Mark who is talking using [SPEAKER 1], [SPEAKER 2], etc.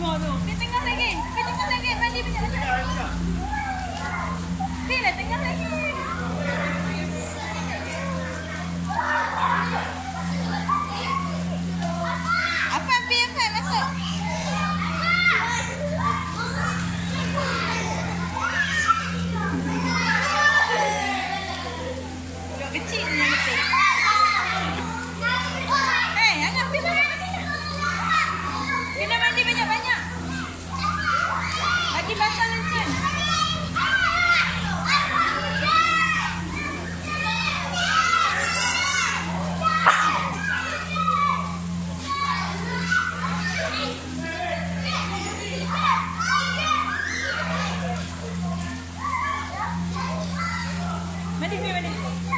[SPEAKER 1] keluar tu. Dia tengah lagi. Dia tengah lagi. Mandi banyak lagi. Dia dah tengah lagi. Apa yang biasa masuk? ready, ready.